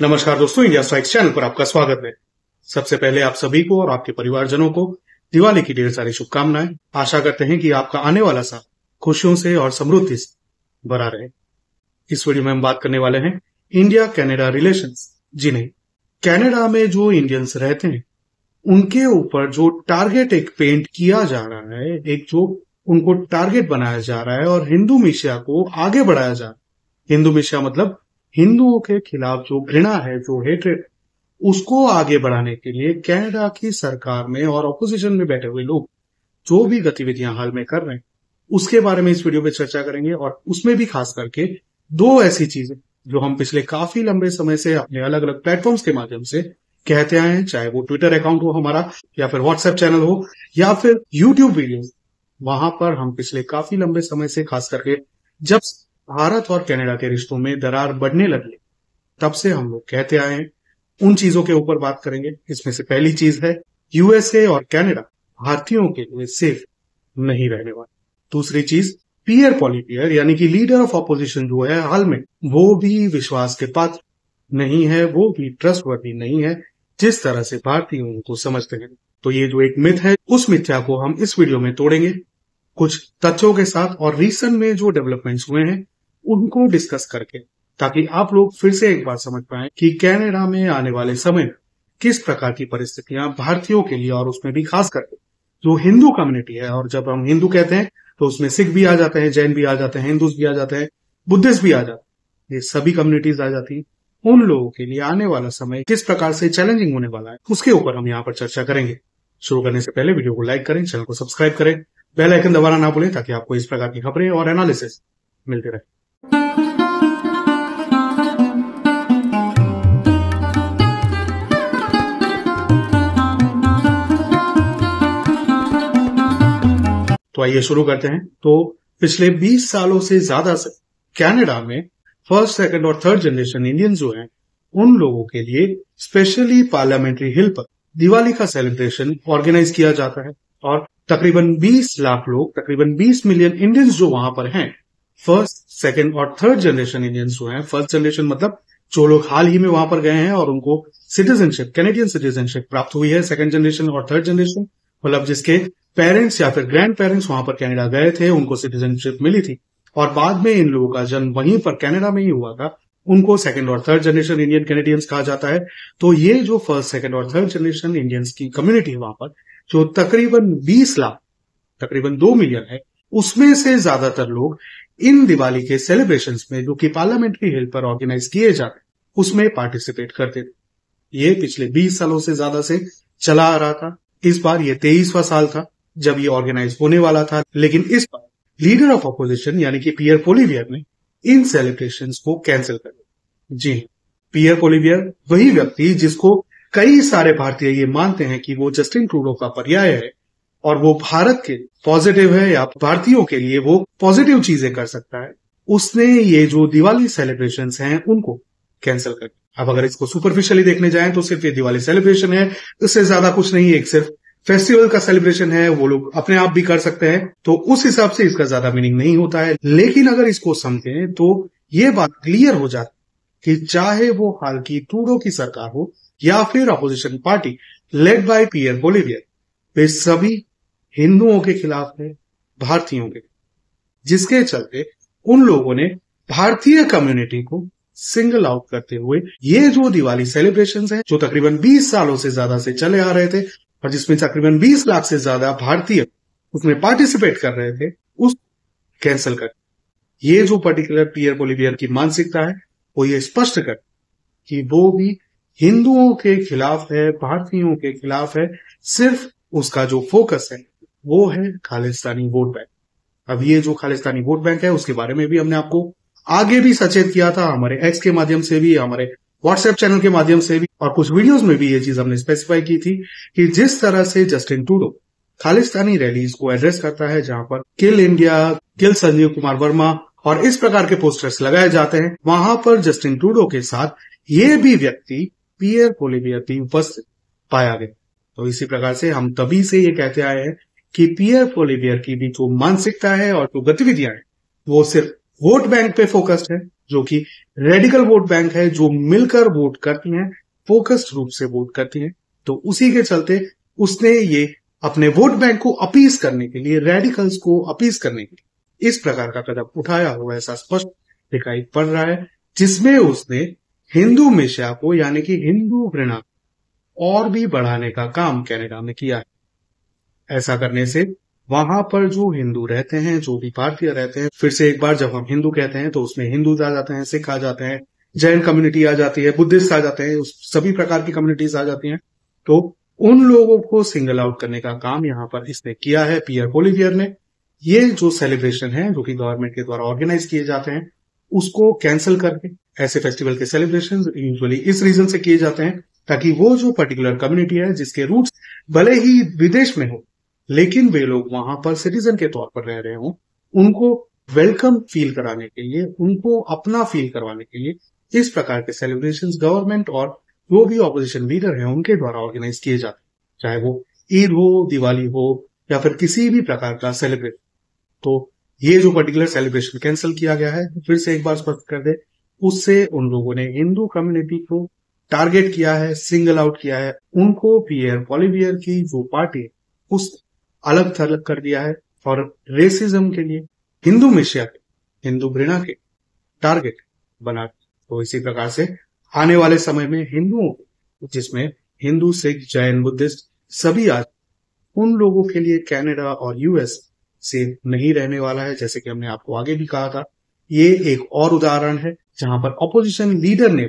नमस्कार दोस्तों, India strikes channel पर आपका स्वागत है। सबसे पहले आप सभी को और आपके परिवारजनों को दिवाली की ढेर सारी शुभकामनाएँ। आशा करते हैं कि आपका आने वाला साल खुशियों से और समृद्धि से भरा रहे। इस वीडियो में हम बात करने वाले हैं इंडिया कैनेडा रिलेशन जी नहीं कनाडा में जो इंडियंस रहते हैं, उनके ऊपर जो टारगेट एक पेंट किया जा रहा है, एक जो उनको टारगेट बनाया जा रहा है और हिंदू मिशिया को आगे बढ़ाया जा रहा है। हिंदू मिशिया मतलब हिंदुओं के खिलाफ जो घृणा है, जो हेट्रेड उसको आगे बढ़ाने के लिए कनाडा की सरकार में और ऑपोजिशन में बैठे हुए लोग जो भी गतिविधियाँ हाल में कर रहे हैं, उसके बारे में इस वीडियो में चर्चा करेंगे और उसमें भी खास करके दो ऐसी चीज़ें जो हम पिछले काफ़ी लंबे समय से अपने अलग अलग प्लेटफॉर्म्स के माध्यम से कहते आए हैं, चाहे वो ट्विटर अकाउंट हो हमारा, या फिर व्हाट्सएप चैनल हो, या फिर यूट्यूब वीडियो वहाँ पर हम पिछले काफ़ी लंबे समय से खास करके जब भारत और कनाडा के रिश्तों में दरार बढ़ने लगी। तब से हम लोग कहते आए हैं, उन चीज़ों के ऊपर बात करेंगे, इसमें से पहली चीज़ है यूएसए और कनाडा भारतीयों के लिए सेफ़ नहीं रहने वाले। दूसरी चीज़ पियर पॉलिटियर यानी कि लीडर ऑफ़ ऑपोजिशन जो है, हाल में वो भी विश्वास के पात्र नहीं है, वो भी ट्रस्टवर्दी नहीं है, जिस तरह से भारतीय उनको समझते हैं। तो ये जो एक मिथ है, उस मिथ्या को हम इस वीडियो में तोड़ेंगे। कुछ तथ्यों के साथ और रीसेंट में जो डेवलपमेंट्स हुए हैं उनको डिस्कस करके, ताकि आप लोग फिर से एक बार समझ पाए कि कैनेडा में आने वाले समय में किस प्रकार की परिस्थितियाँ भारतीयों के लिए और उसमें भी खास करके जो हिंदू कम्युनिटी है, और जब हम हिंदू कहते हैं तो उसमें सिख भी आ जाते हैं, जैन भी आ जाते हैं हिंदू भी आ जाते हैं, बुद्धिस्ट भी आ जाते हैं। ये सभी कम्युनिटीज आ जाती उन लोगों के लिए आने वाला समय किस प्रकार से चैलेंजिंग होने वाला है, उसके ऊपर हम यहाँ पर चर्चा करेंगे। शुरू करने से पहले वीडियो को लाइक करें, चैनल को सब्सक्राइब करें बेल आइकन दबाना ना भूलें, ताकि आपको इस प्रकार की खबरें और एनालिसिस मिलते रहे। तो आइए शुरू करते हैं। तो पिछले 20 सालों से ज़्यादा से कनाडा में फ़र्स्ट, सेकंड और थर्ड जनरेशन इंडियन जो हैं, उन लोगों के लिए स्पेशली पार्लियामेंट्री हिल पर दिवाली का सेलिब्रेशन ऑर्गेनाइज किया जाता है। और तकरीबन 20 लाख लोग, तकरीबन 20 मिलियन इंडियंस जो वहाँ पर हैं फ़र्स्ट सेकेंड और थर्ड जनरेशन इंडियंस जो हैं फ़र्स्ट जनरेशन मतलब जो लोग हाल ही में वहाँ पर गए हैं और उनको सिटीजनशिप कैनेडियन सिटीजनशिप प्राप्त हुई है सेकंड जनरेशन और थर्ड जनरेशन मतलब जिसके पेरेंट्स या फिर ग्रैंड पेरेंट्स वहाँ पर कनाडा गए थे, उनको सिटीजनशिप मिली थी। और बाद में इन लोगों का जन्म वहीं पर कनाडा में ही हुआ था। उनको सेकंड और थर्ड जनरेशन इंडियन कैनेडियंस कहा जाता है। तो ये जो फ़र्स्ट सेकंड और थर्ड जनरेशन इंडियंस की कम्युनिटी है वहाँ पर, जो तकरीबन 20 लाख, तकरीबन दो मिलियन है, उसमें से ज़्यादातर लोग इन दिवाली के सेलिब्रेशन में जो कि पार्लियामेंट्री हिल पर ऑर्गेनाइज किए जाते उसमें पार्टिसिपेट करते थे। ये पिछले 20 सालों से ज़्यादा से चला आ रहा था। इस बार ये तेईसवा साल था जब ये ऑर्गेनाइज होने वाला था। लेकिन इस बार लीडर ऑफ़ अपोजिशन यानी कि पियर पोलिवियर ने इन सेलिब्रेशन को कैंसिल कर दिया। जी पियर पोलिवियर वही व्यक्ति जिसको कई सारे भारतीय ये मानते हैं कि वो जस्टिन ट्रूडो का पर्याय है। और वो भारत के पॉजिटिव है या भारतीयों के लिए वो पॉजिटिव चीज़ें कर सकता है। उसने ये जो दिवाली सेलिब्रेशन हैं, उनको कैंसिल कर अब अगर इसको सुपरफिशियली देखने जाएँ तो सिर्फ़ ये दिवाली सेलिब्रेशन है। इससे ज़्यादा कुछ नहीं एक सिर्फ़ फेस्टिवल का सेलिब्रेशन है, वो लोग अपने आप भी कर सकते हैं। तो उस हिसाब से इसका ज़्यादा मीनिंग नहीं होता है। लेकिन अगर इसको समझें तो ये बात क्लियर हो जाती कि चाहे वो हाल की टूडो की सरकार हो या फिर opposition party led by Pierre Poilievre वे सभी हिंदुओं के खिलाफ है, भारतीयों के जिसके चलते उन लोगों ने भारतीय कम्युनिटी को सिंगल आउट करते हुए ये जो दिवाली सेलिब्रेशन है, जो तकरीबन 20 सालों से ज़्यादा से चले आ रहे थे और जिसमें तकरीबन 20 लाख से ज़्यादा भारतीय उसमें पार्टिसिपेट कर रहे थे, उस कैंसिल कर। ये जो पर्टिकुलर पियर पोलिवियर की मानसिकता है, वो ये स्पष्ट कर कि वो भी हिंदुओं के खिलाफ है, भारतीयों के खिलाफ है, सिर्फ़ उसका जो फोकस है वो है खालिस्तानी वोट बैंक। अब ये जो खालिस्तानी वोट बैंक है, उसके बारे में भी हमने आपको आगे भी सचेत किया था, हमारे एक्स के माध्यम से भी, हमारे व्हाट्सएप चैनल के माध्यम से भी, और कुछ वीडियोस में भी ये चीज़ हमने स्पेसिफाई की थी कि जिस तरह से जस्टिन टूडो खालिस्तानी रैलीज को एड्रेस करता है, जहाँ पर kill India kill Sanjeev Kumar Verma और इस प्रकार के पोस्टर्स लगाए जाते हैं, वहाँ पर जस्टिन टूडो के साथ ये भी व्यक्ति पियर पोलिवियर भी उपस्थित पाया गया। तो इसी प्रकार से हम तभी से ये कहते आए हैं कि पियर पोलिवियर की भी जो मानसिकता है और जो गतिविधियाँ हैं, वो सिर्फ़ वोट बैंक पे फोकस्ड है, जो कि रेडिकल वोट बैंक है, जो मिलकर वोट करती हैं फोकस्ड रूप से वोट करती हैं। तो उसी के चलते उसने ये अपने वोट बैंक को अपीस करने के लिए रेडिकल्स को अपीस करने के लिए इस प्रकार का कदम उठाया हुआ ऐसा स्पष्ट दिखाई पड़ रहा है, जिसमें उसने हिंदू मिशिया को, यानी कि हिंदू घृणा और भी बढ़ाने का काम कनाडा में किया है। ऐसा करने से वहाँ पर जो हिंदू रहते हैं, जो भी भारतीय रहते हैं, फिर से एक बार जब हम हिंदू कहते हैं तो उसमें हिंदू आ जाते हैं, सिख आ जाते हैं, जैन कम्युनिटी आ जाती है, बुद्धिस्ट आ जाते हैं सभी प्रकार की कम्युनिटीज आ जाती हैं। तो उन लोगों को सिंगल आउट करने का काम यहाँ पर इसने किया है पियर पोलिवियर ने। ये जो सेलिब्रेशन है, जो कि गवर्नमेंट के द्वारा ऑर्गेनाइज किए जाते हैं, उसको कैंसिल करके ऐसे फेस्टिवल के सेलिब्रेशन यूजुअली इस रीजन से किए जाते हैं, ताकि वो जो पर्टिकुलर कम्युनिटी है, जिसके रूट्स भले ही विदेश में हो लेकिन वे लोग वहाँ पर सिटीजन के तौर पर रह रहे हो, उनको वेलकम फील कराने के लिए, उनको अपना फील करवाने के लिए इस प्रकार के सेलिब्रेशन गवर्नमेंट और जो भी ऑपोजिशन लीडर है, उनके द्वारा ऑर्गेनाइज किए जाते हैं। चाहे वो ईद हो, दिवाली हो, या फिर किसी भी प्रकार का सेलिब्रेट तो ये जो पर्टिकुलर सेलिब्रेशन कैंसिल किया गया है, फिर से एक बार स्पष्ट कर दे, उससे उन लोगों ने हिंदू कम्युनिटी को टारगेट किया है सिंगल आउट किया है। उनको पियर पॉलीवियर की जो पार्टी उस अलग थलग कर दिया है और रेसिज्म के लिए हिंदू मिशिया के हिंदू घृणा के टारगेट बना तो इसी प्रकार से आने वाले समय में हिंदुओं जिसमें हिंदू, सिख, जैन, बुद्धिस्ट सभी आज उन लोगों के लिए कनाडा और यूएस से नहीं रहने वाला है, जैसे कि हमने आपको आगे भी कहा था। ये एक और उदाहरण है, जहाँ पर ऑपोजिशन लीडर ने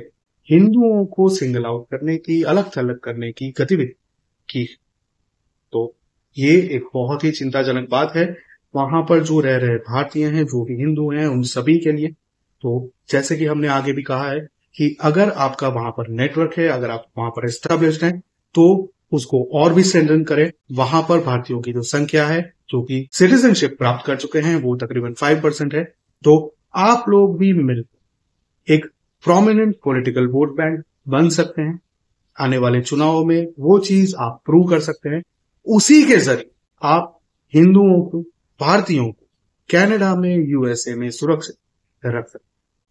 हिंदुओं को सिंगल आउट करने की, अलग थलग करने की गतिविधि की तो ये एक बहुत ही चिंताजनक बात है। वहाँ पर जो रह रहे भारतीय हैं, जो भी हिंदू हैं, उन सभी के लिए तो जैसे कि हमने आगे भी कहा है कि अगर आपका वहाँ पर नेटवर्क है, अगर आप वहाँ पर एस्टेब्लिश्ड हैं तो उसको और भी स्ट्रेंथन करें। वहाँ पर भारतीयों की जो संख्या है, जो कि सिटीजनशिप प्राप्त कर चुके हैं, वो तकरीबन फाइव परसेंट है। तो आप लोग भी मिल एक प्रोमिनेंट पॉलिटिकल वोट बैंक बन सकते हैं। आने वाले चुनावों में वो चीज़ आप प्रूव कर सकते हैं। उसी के ज़रिए आप हिंदुओं को, भारतीयों को, कनाडा में, यूएसए में सुरक्षित रख सकते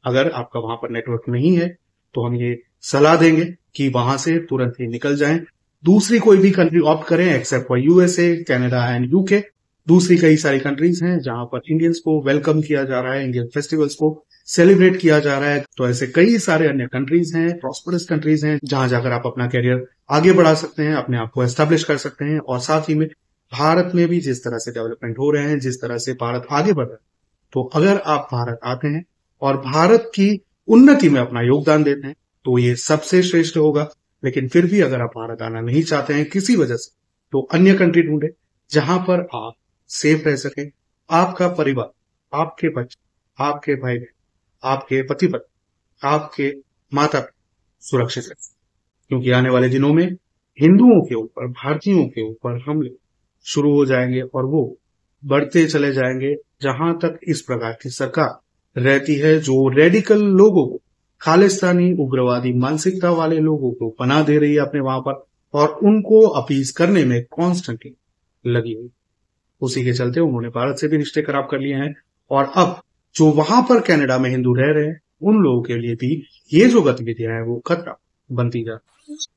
अगर आपका वहाँ पर नेटवर्क नहीं है तो हम ये सलाह देंगे कि वहाँ से तुरंत ही निकल जाएँ। दूसरी कोई भी कंट्री ऑप्ट करें except for USA Canada and UK दूसरी कई सारी कंट्रीज़ हैं जहाँ पर इंडियंस को वेलकम किया जा रहा है इंडियन फेस्टिवल्स को सेलिब्रेट किया जा रहा है। तो ऐसे कई सारे अन्य कंट्रीज़ हैं प्रॉस्परस कंट्रीज़ हैं, जहाँ जाकर आप अपना करियर आगे बढ़ा सकते हैं, अपने आप को एस्टेब्लिश कर सकते हैं और साथ ही में भारत में भी जिस तरह से डेवलपमेंट हो रहे हैं, जिस तरह से भारत आगे बढ़ रहा है तो अगर आप भारत आते हैं और भारत की उन्नति में अपना योगदान देते हैं तो ये सबसे श्रेष्ठ होगा। लेकिन फिर भी अगर आप भारत आना नहीं चाहते हैं किसी वजह से तो अन्य कंट्री ढूंढे, जहाँ पर आप सेफ़ रह सके। आपका परिवार, आपके बच्चे, आपके भाई बहन आपके पति पत्नी आपके माता सुरक्षित रहे। क्योंकि आने वाले दिनों में हिंदुओं के ऊपर, भारतीयों के ऊपर हमले शुरू हो जाएँगे और वो बढ़ते चले जाएँगे, जहाँ तक इस प्रकार की सरकार रहती है जो रेडिकल लोगों को, खालिस्तानी उग्रवादी मानसिकता वाले लोगों को पना दे रही है अपने वहाँ पर और उनको अपीज करने में कॉन्स्टेंटली लगी हुई। उसी के चलते उन्होंने भारत से भी रिश्ते खराब कर लिए हैं। और अब जो वहाँ पर कनाडा में हिंदू रह रहे हैं, उन लोगों के लिए भी ये जो गतिविधियाँ हैं, वो खतरा बनती जा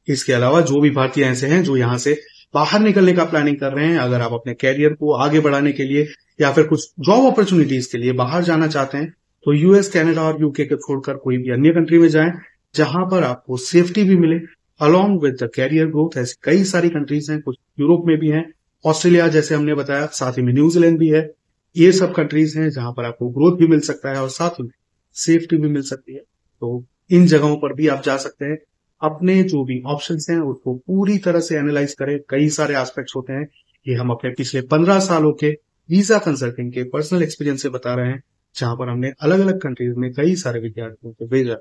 इसके अलावा जो भी भारतीय ऐसे हैं जो यहाँ से बाहर निकलने का प्लानिंग कर रहे हैं, अगर आप अपने कैरियर को आगे बढ़ाने के लिए या फिर कुछ जॉब अपॉर्चुनिटीज़ के लिए बाहर जाना चाहते हैं तो यूएस कनाडा और यूके को छोड़कर कोई भी अन्य कंट्री में जाएँ, जहाँ पर आपको सेफ्टी भी मिले along with the career growth ऐसी कई सारी कंट्रीज़ हैं, कुछ यूरोप में भी हैं ऑस्ट्रेलिया, जैसे हमने बताया, साथ ही में न्यूजीलैंड भी है। ये सब कंट्रीज़ हैं जहाँ पर आपको ग्रोथ भी मिल सकता है और साथ में सेफ्टी भी मिल सकती है। तो इन जगहों पर भी आप जा सकते हैं। अपने जो भी ऑप्शन हैं, उसको पूरी तरह से एनालाइज करें। कई सारे एस्पेक्ट्स होते हैं। ये हम अपने पिछले पंद्रह सालों के वीज़ा कंसल्टिंग के पर्सनल एक्सपीरियंस से बता रहे हैं, जहाँ पर हमने अलग अलग कंट्रीज़ में कई सारे विद्यार्थियों को भेजा।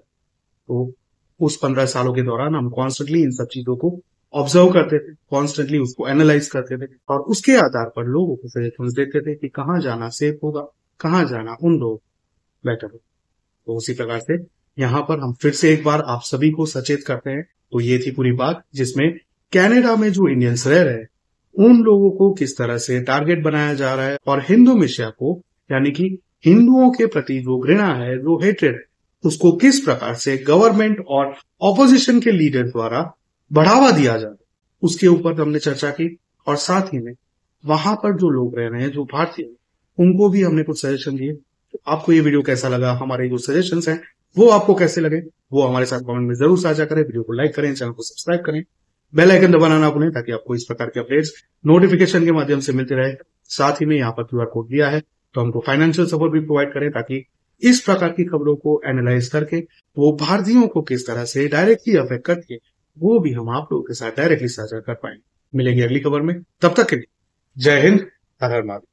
तो उस पंद्रह सालों के दौरान हम कॉन्स्टेंटली इन सब चीज़ों को ऑब्ज़र्व करते थे कॉन्स्टेंटली उसको एनालाइज करते थे, और उसके आधार पर लोगों को सजेशन देते थे कि कहाँ जाना सेफ़ होगा, कहाँ जाना उन लोग बेटर होगा। तो उसी प्रकार से यहाँ पर हम फिर से एक बार आप सभी को सचेत करते हैं। तो ये थी पूरी बात जिसमें कैनेडा में जो इंडियंस रह रहे हैं, उन लोगों को किस तरह से टारगेट बनाया जा रहा है, और हिंदू मिशिया को, यानी कि हिंदुओं के प्रति जो घृणा है, जो हेट्रेड है, उसको किस प्रकार से गवर्नमेंट और ऑपोजिशन के लीडर द्वारा बढ़ावा दिया जाए। उसके ऊपर हमने चर्चा की और साथ ही में वहाँ पर जो लोग रह रहे हैं, जो भारतीय उनको भी हमने कुछ सजेशन दिए। तो आपको ये वीडियो कैसा लगा? हमारे जो सजेशन हैं, वो आपको कैसे लगे? वो हमारे साथ कमेंट में ज़रूर साझा करें वीडियो को लाइक करें चैनल को सब्सक्राइब करें। बेल आइकन दबाना ना भूलें ताकि आपको इस प्रकार के अपडेट्स नोटिफिकेशन के माध्यम से मिलते रहे। साथ ही में यहाँ पर क्यू कोड दिया है तो हमको फाइनेंशियल सपोर्ट भी प्रोवाइड करें ताकि इस प्रकार की खबरों को एनालाइज करके वो भारतीयों को किस तरह से डायरेक्टली अफेक्ट करके वो भी हम आप लोगों के साथ डायरेक्टली साझा कर पाएँगे। मिलेंगे अगली खबर में। तब तक के लिए जय हिंद, हर हर महादेव।